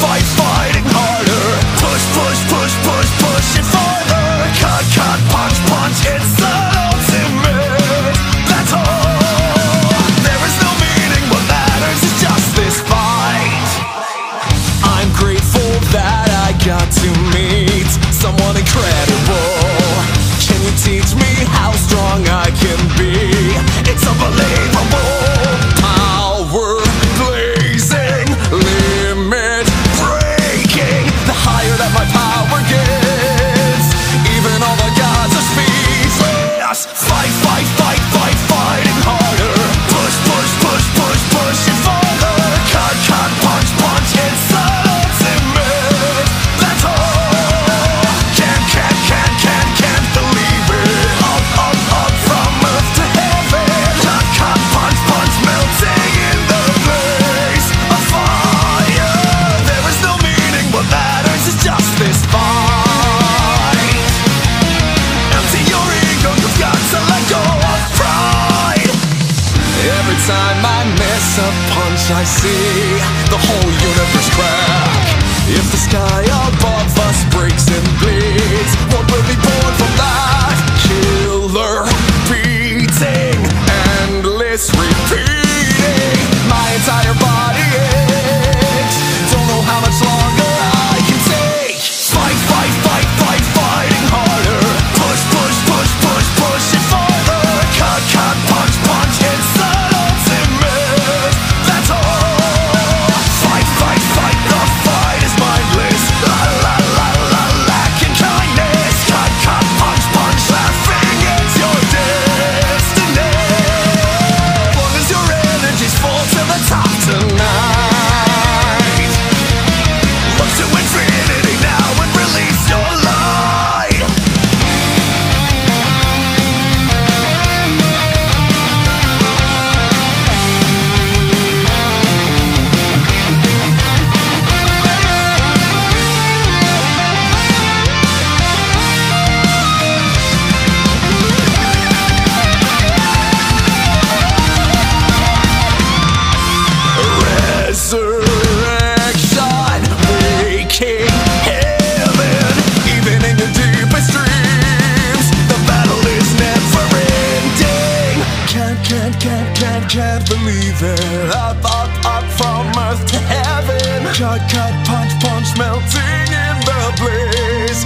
fight, fight. Fight. see. cut, punch, punch, melting in the blaze.